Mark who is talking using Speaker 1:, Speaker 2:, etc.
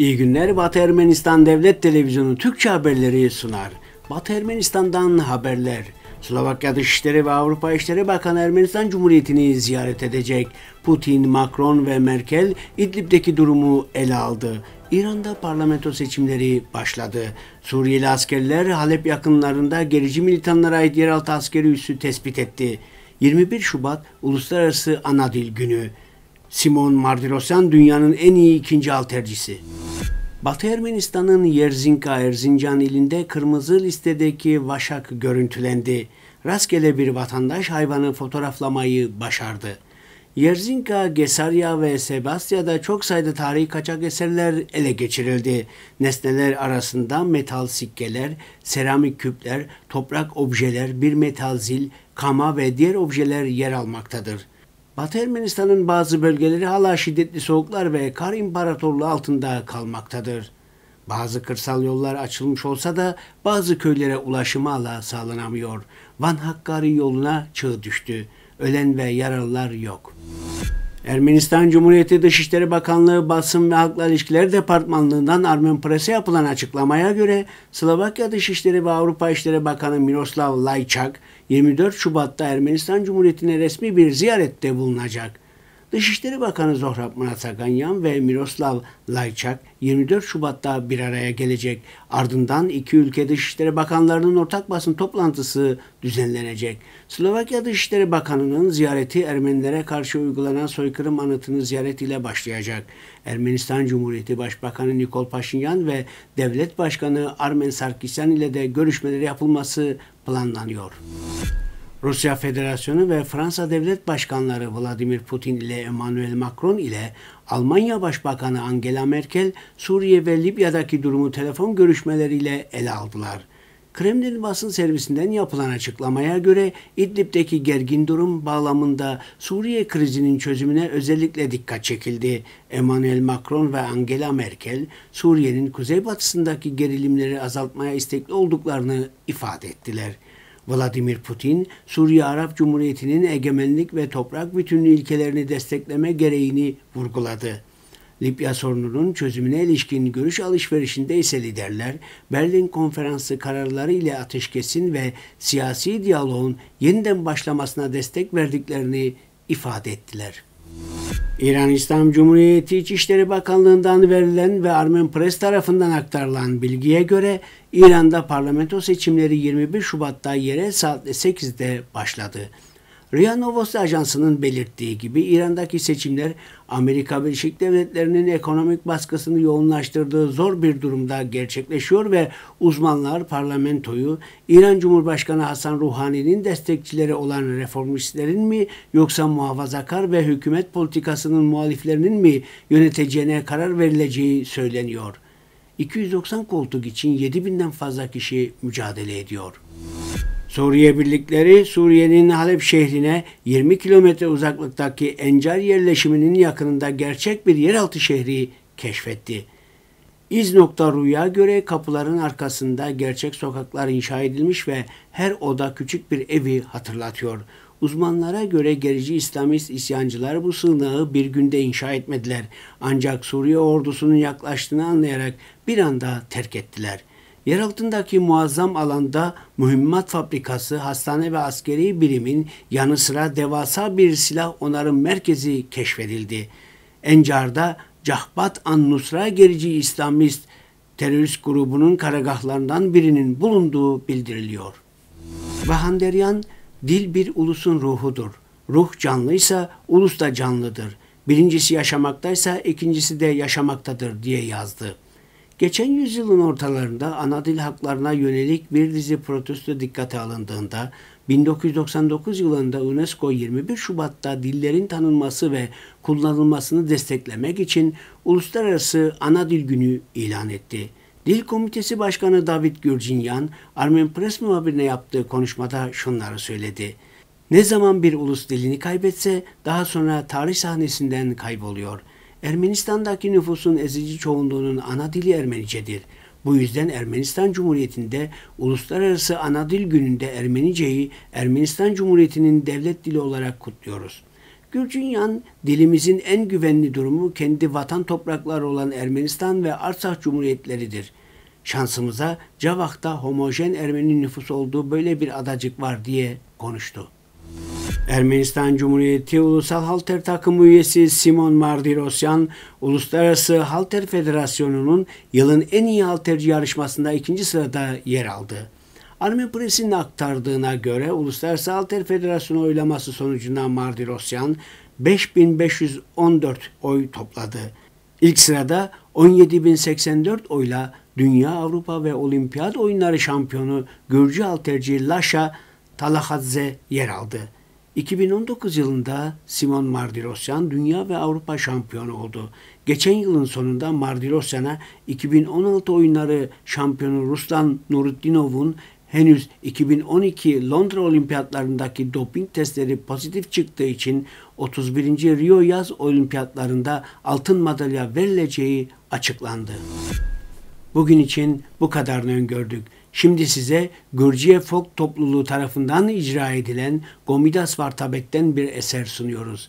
Speaker 1: İyi günler Batı Ermenistan Devlet Televizyonu Türkçe haberleri sunar. Batı Ermenistan'dan haberler. Slovakya Dışişleri ve Avrupa İşleri Bakanı Ermenistan Cumhuriyeti'ni ziyaret edecek. Putin, Macron ve Merkel İdlib'deki durumu ele aldı. İran'da parlamento seçimleri başladı. Suriyeli askerler Halep yakınlarında gerici militanlara ait yeraltı askeri üssü tespit etti. 21 Şubat Uluslararası Ana Dil Günü. Simon Mardirosyan dünyanın en iyi ikinci altercisi. Batı Ermenistan'ın Yerzinka Erzincan ilinde kırmızı listedeki vaşak görüntülendi. Rastgele bir vatandaş hayvanı fotoğraflamayı başardı. Yerzinka, Gesarya ve Sebastya'da çok sayıda tarihi kaçak eserler ele geçirildi. Nesneler arasında metal sikkeler, seramik küpler, toprak objeler, bir metal zil, kama ve diğer objeler yer almaktadır. Batı Ermenistan'ın bazı bölgeleri hala şiddetli soğuklar ve kar imparatorluğu altında kalmaktadır. Bazı kırsal yollar açılmış olsa da bazı köylere ulaşım hala sağlanamıyor. Van Hakkari yoluna çığ düştü. Ölen ve yaralılar yok. Ermenistan Cumhuriyeti Dışişleri Bakanlığı Basın ve Halkla İlişkiler Departmanlığı'ndan Armen Press'e yapılan açıklamaya göre Slovakya Dışişleri ve Avrupa İşleri Bakanı Miroslav Lajčák 24 Şubat'ta Ermenistan Cumhuriyeti'ne resmi bir ziyarette bulunacak. Dışişleri Bakanı Zohrab Murat ve Miroslav Lajčák 24 Şubat'ta bir araya gelecek. Ardından iki ülke Dışişleri Bakanlarının ortak basın toplantısı düzenlenecek. Slovakya Dışişleri Bakanı'nın ziyareti Ermenilere karşı uygulanan soykırım anıtını ziyaretiyle başlayacak. Ermenistan Cumhuriyeti Başbakanı Nikol Paşinyan ve Devlet Başkanı Armen Sarkisyan ile de görüşmeleri yapılması planlanıyor. Rusya Federasyonu ve Fransa Devlet Başkanları Vladimir Putin ile Emmanuel Macron ile Almanya Başbakanı Angela Merkel Suriye ve Libya'daki durumu telefon görüşmeleriyle ele aldılar. Kremlin basın servisinden yapılan açıklamaya göre İdlib'deki gergin durum bağlamında Suriye krizinin çözümüne özellikle dikkat çekildi. Emmanuel Macron ve Angela Merkel Suriye'nin kuzeybatısındaki gerilimleri azaltmaya istekli olduklarını ifade ettiler. Vladimir Putin, Suriye Arap Cumhuriyeti'nin egemenlik ve toprak bütünlüğü ilkelerini destekleme gereğini vurguladı. Libya sorununun çözümüne ilişkin görüş alışverişinde ise liderler Berlin Konferansı kararları ile ateşkesin ve siyasi diyaloğun yeniden başlamasına destek verdiklerini ifade ettiler. İran İslam Cumhuriyeti İçişleri Bakanlığı'ndan verilen ve Armen Press tarafından aktarılan bilgiye göre İran'da parlamento seçimleri 21 Şubat'ta yerel saatte 8'de başladı. RIA Novosti Ajansı'nın belirttiği gibi İran'daki seçimler Amerika Birleşik Devletleri'nin ekonomik baskısını yoğunlaştırdığı zor bir durumda gerçekleşiyor ve uzmanlar parlamentoyu İran Cumhurbaşkanı Hasan Ruhani'nin destekçileri olan reformistlerin mi yoksa muhafazakar ve hükümet politikasının muhaliflerinin mi yöneteceğine karar verileceği söyleniyor. 290 koltuk için 7000'den fazla kişi mücadele ediyor. Suriye birlikleri Suriye'nin Halep şehrine 20 kilometre uzaklıktaki Encar yerleşiminin yakınında gerçek bir yeraltı şehri keşfetti. İz.ru'ya göre kapıların arkasında gerçek sokaklar inşa edilmiş ve her oda küçük bir evi hatırlatıyor. Uzmanlara göre gerici İslamist isyancılar bu sığınağı bir günde inşa etmediler. Ancak Suriye ordusunun yaklaştığını anlayarak bir anda terk ettiler. Yer altındaki muazzam alanda mühimmat fabrikası, hastane ve askeri birimin yanı sıra devasa bir silah onarım merkezi keşfedildi. Encar'da Cahbat an-Nusra gerici İslamist terörist grubunun karagahlarından birinin bulunduğu bildiriliyor. Vahanderyan, dil bir ulusun ruhudur. Ruh canlıysa ulus da canlıdır. Birincisi yaşamaktaysa ikincisi de yaşamaktadır diye yazdı. Geçen yüzyılın ortalarında ana dil haklarına yönelik bir dizi protesto dikkate alındığında 1999 yılında UNESCO 21 Şubat'ta dillerin tanınması ve kullanılmasını desteklemek için Uluslararası Ana Dil Günü ilan etti. Dil Komitesi Başkanı David Gürcinyan, Armen Press muhabirine yaptığı konuşmada şunları söyledi. Ne zaman bir ulus dilini kaybetse daha sonra tarih sahnesinden kayboluyor. Ermenistan'daki nüfusun ezici çoğunluğunun ana dili Ermenicedir. Bu yüzden Ermenistan Cumhuriyeti'nde Uluslararası Ana Dil Günü'nde Ermenice'yi Ermenistan Cumhuriyeti'nin devlet dili olarak kutluyoruz. Gürcünyan, dilimizin en güvenli durumu kendi vatan toprakları olan Ermenistan ve Artsakh Cumhuriyetleridir. Şansımıza Cavak'ta homojen Ermeni nüfus olduğu böyle bir adacık var diye konuştu. Ermenistan Cumhuriyeti Ulusal Halter Takımı üyesi Simon Mardirosyan, Uluslararası Halter Federasyonu'nun yılın en iyi halterci yarışmasında ikinci sırada yer aldı. Army Press'in aktardığına göre Uluslararası Halter Federasyonu oylaması sonucunda Mardirosyan 5514 oy topladı. İlk sırada 17084 oyla Dünya, Avrupa ve Olimpiyat oyunları şampiyonu Gürcü halterci Laşa Talahadze yer aldı. 2019 yılında Simon Mardirosyan dünya ve Avrupa şampiyonu oldu. Geçen yılın sonunda Mardirosyan'a 2016 oyunları şampiyonu Ruslan Nuruddinov'un henüz 2012 Londra Olimpiyatlarındaki doping testleri pozitif çıktığı için 31. Rio Yaz Olimpiyatlarında altın madalya verileceği açıklandı. Bugün için bu kadarını öngördük. Şimdi size Gürciye Folk topluluğu tarafından icra edilen Gomidas Vartabek'ten bir eser sunuyoruz.